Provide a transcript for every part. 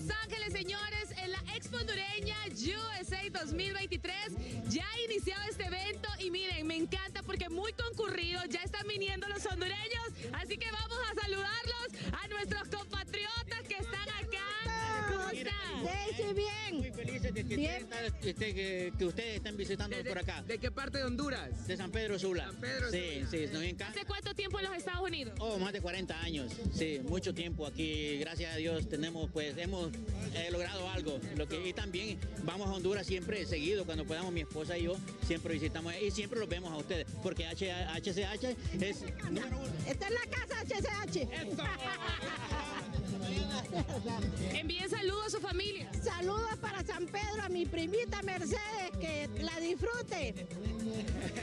Los Ángeles, señores, en la Expo Hondureña USA 2023. Ya ha iniciado este evento y miren, me encanta porque muy concurrido, ya están viniendo los hondureños, así que vamos a saludarlos a nuestros compatriotas que están acá. ¿Cómo bien. Muy felices de que, Bien. ustedes están- este, que, que ustedes estén visitando por acá. ¿De qué parte de Honduras? De San Pedro Sula. San Pedro Sí, Sula. sí, nos encanta. ¿Hace cuánto tiempo en los Estados Unidos? Oh, más de 40 años. Sí, mucho tiempo aquí. Gracias a Dios tenemos, pues, hemos eh, logrado algo. Lo que, y también vamos a Honduras siempre seguido. Cuando podamos, mi esposa y yo siempre visitamos y siempre los vemos a ustedes. Porque H- HCH es. Está en la casa HCH. Envíen saludos a su familia. Saludos para San Pedro, a mi primita Mercedes, que la disfrute.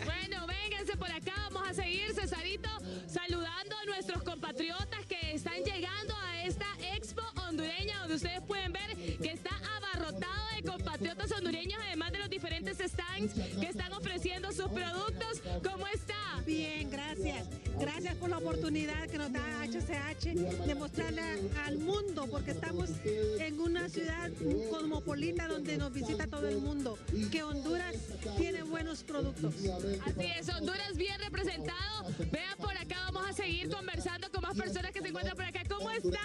Bueno, vénganse por acá, vamos a seguir, Cesarito, saludando a nuestros compatriotas que están llegando a esta expo hondureña, donde ustedes pueden ver que está abarrotado de compatriotas hondureños, además de los diferentes stands que están ofreciendo sus productos. ¿Cómo está? La oportunidad que nos da HCH de mostrarle al mundo, porque estamos en una ciudad cosmopolita donde nos visita todo el mundo, que Honduras tiene buenos productos. Así es, Honduras bien representado. Vean por acá, vamos a seguir conversando con más personas que se encuentran por acá. ¿Cómo está?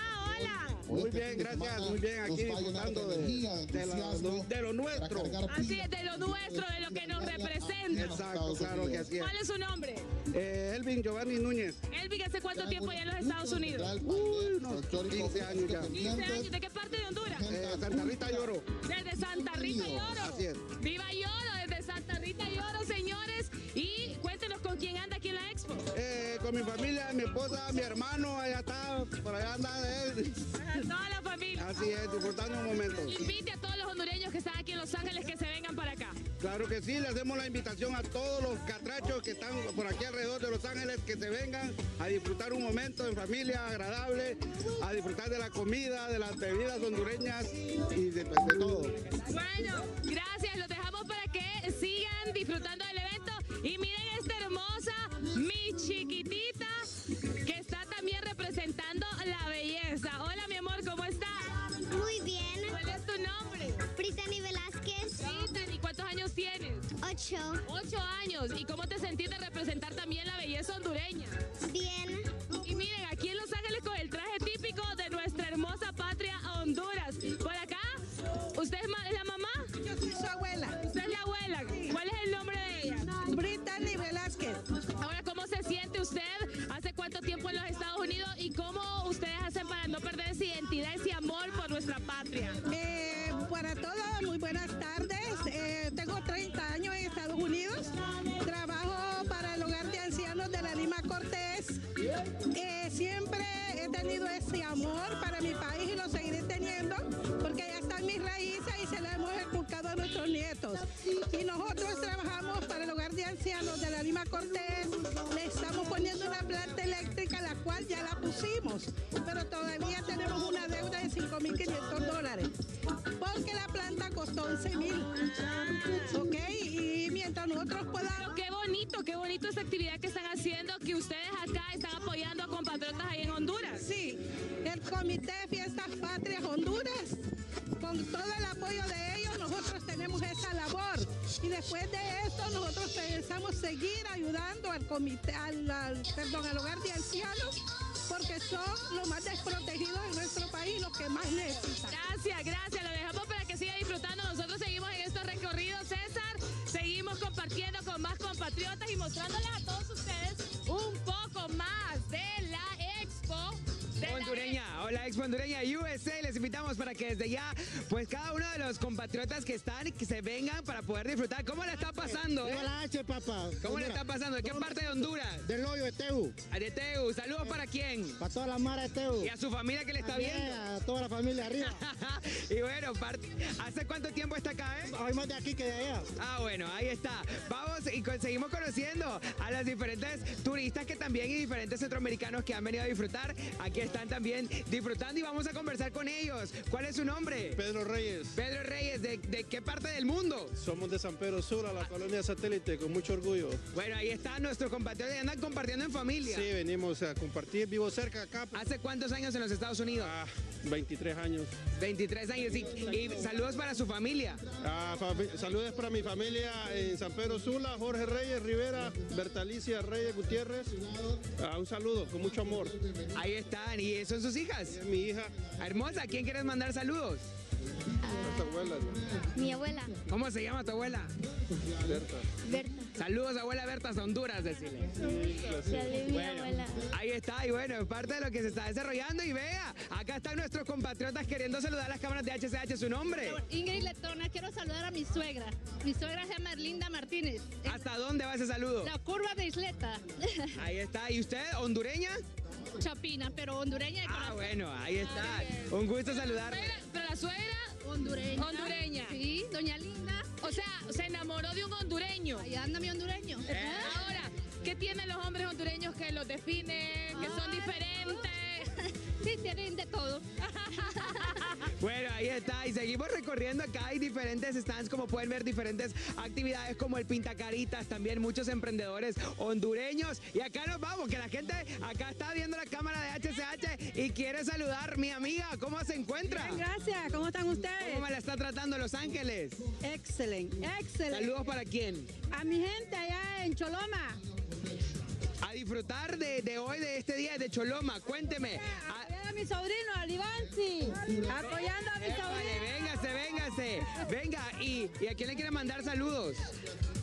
Hola. Muy bien, gracias, muy bien, aquí disfrutando de, de la- de lo nuestro. Así es, de lo nuestro, de lo que nos representa. Exacto, claro que así es. ¿Cuál es su nombre? Eh, Elvin Giovanni Núñez, Elvin, ¿hace cuánto tiempo allá en los Estados Unidos? uy, unos 15 años ya. 15 años. ¿De qué parte de Honduras? Eh, Santa Rita Lloro, Desde Santa Rita y Oro. Así es. Viva Lloro, Santa Rita y Oro, señores. Y cuéntenos con quién anda aquí en la expo. Eh, con mi familia, mi esposa, mi hermano, allá está, por allá anda él. Toda la familia. Así es, disfrutando un momento. Invite a todos los hondureños que están aquí en Los Ángeles que se vengan para acá. Claro que sí, le hacemos la invitación a todos los catrachos que están por aquí alrededor de Los Ángeles que se vengan a disfrutar un momento en familia agradable, a disfrutar de la comida, de las bebidas hondureñas y de, pues, de todo. Bueno, gracias. Los dejamos para que sigan disfrutando del evento. Y miren esta hermosa, mi chiquitita, que está también representando la belleza. Hola, mi amor, ¿cómo estás? Muy bien. ¿Cuál es tu nombre? Brittany Velázquez, Ethan, ¿y cuántos años tienes? 8. Ocho años. ¿Y cómo te sentís de representar también la belleza hondureña? Lima Cortés. Eh, siempre he tenido ese amor para mi país y lo seguiré teniendo porque ya están mis raíces y se lo hemos inculcado a nuestros nietos. Y nosotros trabajamos para el hogar de ancianos de la Lima Cortés. Le estamos poniendo una planta eléctrica, la cual ya la pusimos, pero todavía tenemos una deuda de 5.500 dólares porque la planta costó 11 mil. ¿Ok? Y mientras nosotros podamos. Esta actividad que están haciendo, que ustedes acá están apoyando a compatriotas ahí en Honduras. Sí, el Comité de Fiestas Patrias Honduras, con todo el apoyo de ellos, nosotros tenemos esa labor. Y después de esto, nosotros pensamos seguir ayudando al comité, al, al- perdón, al hogar de ancianos, porque son los más desprotegidos en nuestro país, los que más necesitan. Gracias, gracias. Lo dejamos para que siga disfrutando. Nosotros seguimos en estos recorridos, Compartiendo con más compatriotas y mostrándoles a todos ustedes un poco más de la expo. La Hondureña, hola Expo Hondureña USA, les invitamos para que desde ya, pues cada uno de los compatriotas que están, que se vengan para poder disfrutar. ¿Cómo le está pasando? eh? Viva la H, papá. ¿Cómo le está pasando? ¿De qué parte de Honduras? Del hoyo de Teu, Ah, De Teu, saludos para quién? para toda la mara de Teu. Y a su familia que le está viendo. A toda la familia arriba. y bueno, ¿hace cuánto tiempo está acá, eh? Hay más de aquí que de allá. Ah, bueno, ahí está. Vamos y seguimos conociendo a los diferentes turistas que también y diferentes centroamericanos que han venido a disfrutar. Aquí están también disfrutando y vamos a conversar con ellos. ¿Cuál es su nombre? Pedro Reyes. Pedro Reyes, ¿de, de qué parte del mundo? Somos de San Pedro Sula, la colonia satélite, con mucho orgullo. Bueno, ahí están nuestros compatriotas andan compartiendo en familia. Sí, venimos a compartir, vivo cerca acá. pues, ¿Hace cuántos años en los Estados Unidos? ah, 23 años. 23 años. Y, y saludos para su familia. Ah, fami- saludos para mi familia en San Pedro Sula, Jorge Reyes Rivera, Bertalicia Reyes Gutiérrez. Ah, un saludo, con mucho amor. Ahí están. ¿Y son sus hijas? Es mi hija, Hermosa, ¿a quién quieres mandar saludos? Mi abuela, ¿Cómo se llama tu abuela? Berta. Berta. Saludos, abuela Berta, hasta Honduras, decirle. Bueno, abuela. ahí está, y bueno, es parte de lo que se está desarrollando. Y vea, acá están nuestros compatriotas queriendo saludar a las cámaras de HCH. ¿Su nombre? Ingrid Letona, quiero saludar a mi suegra. Mi suegra se llama Erlinda Martínez. ¿Hasta dónde va ese saludo? la curva de Isleta. Ahí está. ¿Y usted, hondureña? Chapina, pero hondureña de Ah, corazón. bueno, ahí está. Un gusto saludarle. Suegra- Pero la suegra, Hondureña. Hondureña. Sí, doña Linda. o sea, se enamoró de un hondureño. Ahí anda mi hondureño. Ahora, ¿qué tienen los hombres hondureños que los definen, que son diferentes? Sí, tienen de todo. Bueno, ahí está. Y seguimos recorriendo acá. Hay diferentes stands, como pueden ver, diferentes actividades como el Pintacaritas, también muchos emprendedores hondureños. Y acá nos vamos, que la gente acá está viendo la cámara de HCH y quiere saludar mi amiga. ¿Cómo se encuentra? Gracias, ¿cómo están ustedes? ¿Cómo me la está tratando Los Ángeles? Excelente, excelente. Saludos para quién. A mi gente allá en Choloma. Disfrutar de, de hoy, de este día de Choloma. Cuénteme. A- Apoyando a mi sobrino, Alibansi. Apoyando a mi Épale, sobrino. véngase, véngase. Venga, y, ¿y a quién le quiere mandar saludos?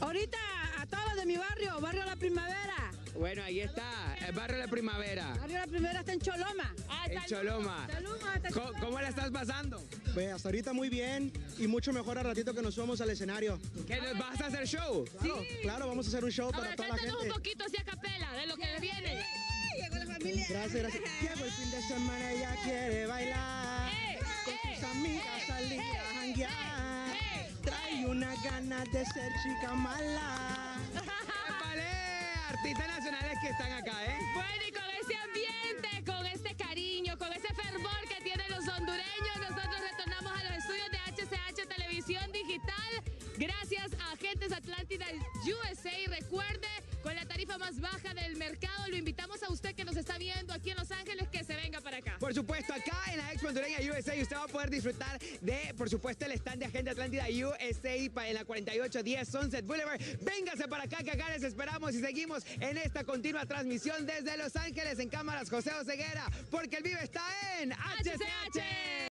Ahorita a todos de mi barrio, barrio La Primavera. Bueno, ahí está, el barrio de la primavera, Barrio La Primavera está en Choloma. Ah, en Choloma. Hasta ¿Cómo, cómo la estás pasando? Pues hasta ahorita muy bien y mucho mejor al ratito que nos subamos al escenario. ¿Que nos vas a hacer show? Claro, claro, vamos a hacer un show para toda la cántanos un gente. poquito así a capela de lo que les viene. Llegó la familia. Gracias, gracias. Llegó el fin de semana, ella quiere bailar. ¡Eh! Con ¡Eh! sus amigas salir a janguear. Trae unas ganas de ser chica mala. Artistas nacionales que están acá, ¿eh? Bueno, y con ese ambiente, con este cariño, con ese fervor que tienen los hondureños, nosotros retornamos a los estudios de HCH Televisión Digital. Gracias a Agentes Atlántida USA. Y recuerde, con la tarifa más baja del mercado, lo invitamos a usted que nos está viendo aquí en Los Ángeles Por supuesto, acá en la Expo Hondureña USA usted va a poder disfrutar de, por supuesto, el stand de Agente Atlántida USA en la 4810 Sunset Boulevard. Véngase para acá, que acá les esperamos y seguimos en esta continua transmisión desde Los Ángeles en cámaras José Oseguera, porque el vivo está en. HCH.